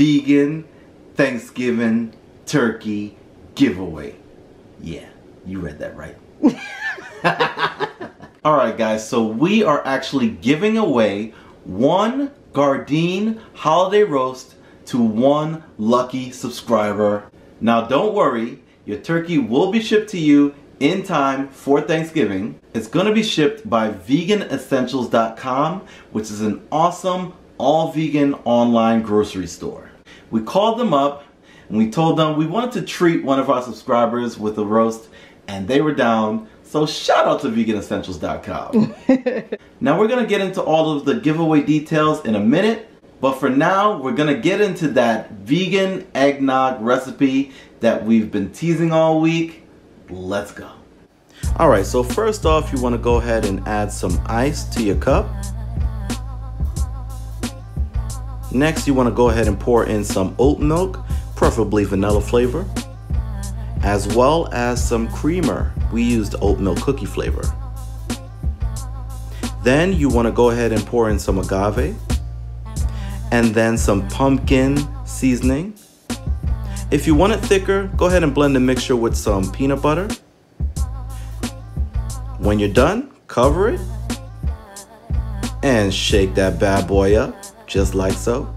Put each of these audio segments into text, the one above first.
vegan Thanksgiving turkey giveaway. Yeah, you read that right. Alright guys, so we are actually giving away one Gardein holiday roast to one lucky subscriber. Now don't worry, your turkey will be shipped to you in time for Thanksgiving. It's gonna be shipped by veganessentials.com, which is an awesome all vegan online grocery store. We called them up and we told them we wanted to treat one of our subscribers with a roast and they were down. So shout out to veganessentials.com. now we're gonna get into all of the giveaway details in a minute, but for now we're gonna get into that vegan eggnog recipe that we've been teasing all week. Let's go. All right, so first off, you wanna go ahead and add some ice to your cup. Next, you wanna go ahead and pour in some oat milk, preferably vanilla flavor as well as some creamer. We used oat milk cookie flavor. Then you want to go ahead and pour in some agave and then some pumpkin seasoning. If you want it thicker, go ahead and blend the mixture with some peanut butter. When you're done, cover it and shake that bad boy up just like so.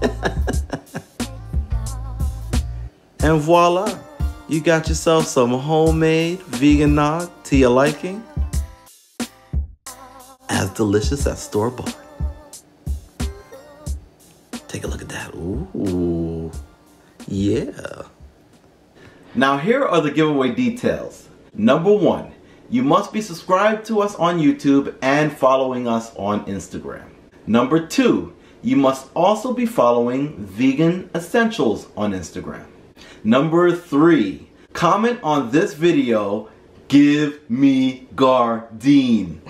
And voila, you got yourself some homemade vegan nog to your liking. As delicious as store bought. Take a look at that. Ooh, yeah. Now, here are the giveaway details. Number one, you must be subscribed to us on YouTube and following us on Instagram. Number two, you must also be following Vegan Essentials on Instagram. Number three, comment on this video, give me Gardein.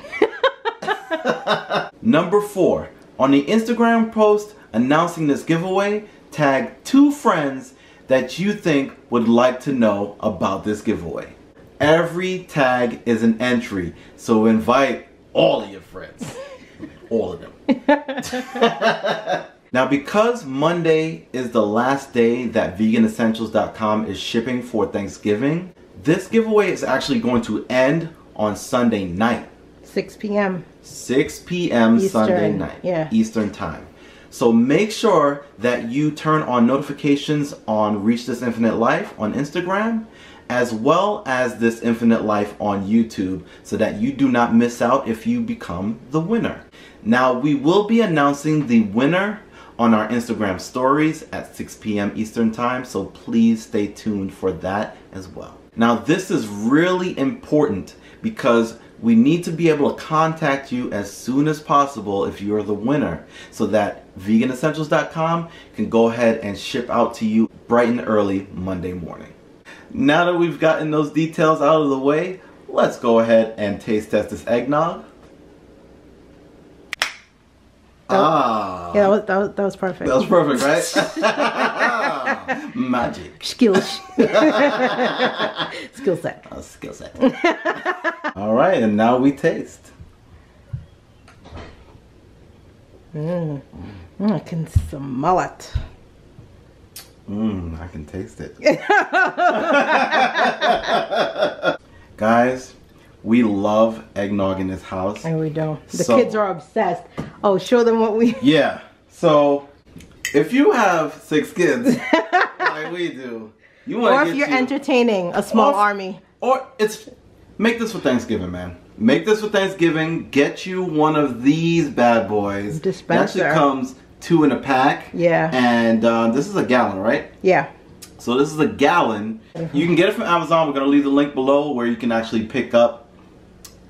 Number four, on the Instagram post announcing this giveaway, tag two friends that you think would like to know about this giveaway. Every tag is an entry, so invite all of your friends. all of them. Now because Monday is the last day that veganessentials.com is shipping for Thanksgiving, this giveaway is actually going to end on Sunday night. 6 p.m. 6 p.m. Sunday night. Yeah. Eastern time. So make sure that you turn on notifications on Reach This Infinite Life on Instagram as well as This Infinite Life on YouTube so that you do not miss out if you become the winner. Now we will be announcing the winner on our Instagram stories at 6 p.m. Eastern Time, so please stay tuned for that as well. Now, this is really important because we need to be able to contact you as soon as possible if you're the winner so that veganessentials.com can go ahead and ship out to you bright and early Monday morning. Now that we've gotten those details out of the way, let's go ahead and taste test this eggnog. ah. Yeah, that was, that was, that was perfect. That was perfect, right? Magic. Skills. skill set. Skill set. All right, and now we taste. Mmm. Mm, I can smell it. Mmm, I can taste it. Guys, we love eggnog in this house. And we don't. The so, kids are obsessed. Oh, show them what we. Yeah. So, if you have six kids, like we do, you want. to Or if you're you, entertaining a small or, army. Or it's make this for Thanksgiving, man. Make this for Thanksgiving. Get you one of these bad boys. Dispenser. It actually comes two in a pack. Yeah. And uh, this is a gallon, right? Yeah. So this is a gallon. You can get it from Amazon. We're gonna leave the link below where you can actually pick up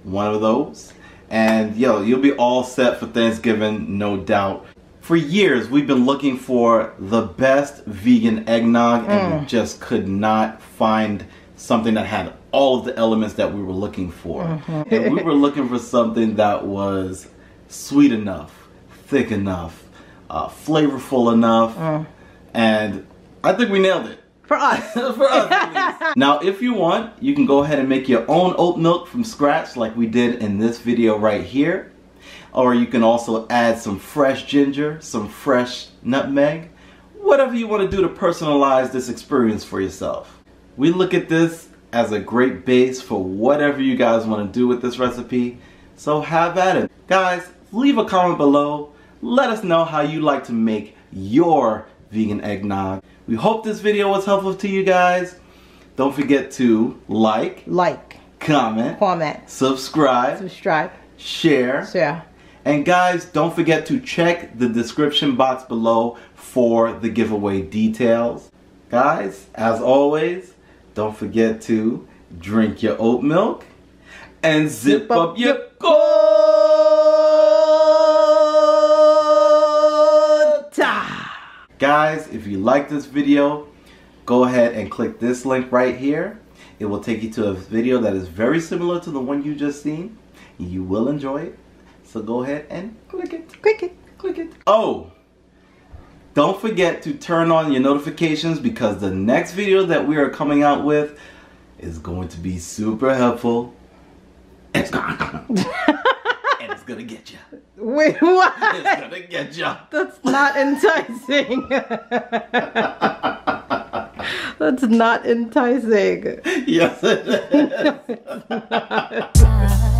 one of those. And yo, you'll be all set for Thanksgiving, no doubt. For years, we've been looking for the best vegan eggnog and mm. we just could not find something that had all of the elements that we were looking for. Mm-hmm. and we were looking for something that was sweet enough, thick enough, uh, flavorful enough, mm. and I think we nailed it. For us. For us, now, if you want, you can go ahead and make your own oat milk from scratch like we did in this video right here. or you can also add some fresh ginger, some fresh nutmeg, whatever you want to do to personalize this experience for yourself. We look at this as a great base for whatever you guys want to do with this recipe, so have at it. Guys, leave a comment below. Let us know how you like to make your vegan eggnog. We hope this video was helpful to you guys. Don't forget to like, Like, comment, comment, subscribe, subscribe, share. share. And guys, don't forget to check the description box below for the giveaway details. Guys, as always, don't forget to drink your oat milk and zip, Zip up, up your your Guys, if you like this video, go ahead and click this link right here. It will take you to a video that is very similar to the one you just seen. You will enjoy it. So go ahead and click it. click it, Click it. Oh, don't forget to turn on your notifications because the next video that we are coming out with is going to be super helpful. It's gonna, it's gonna get you. Wait, what? It's gonna get you. That's not enticing. That's not enticing. Yes, it is. Bye.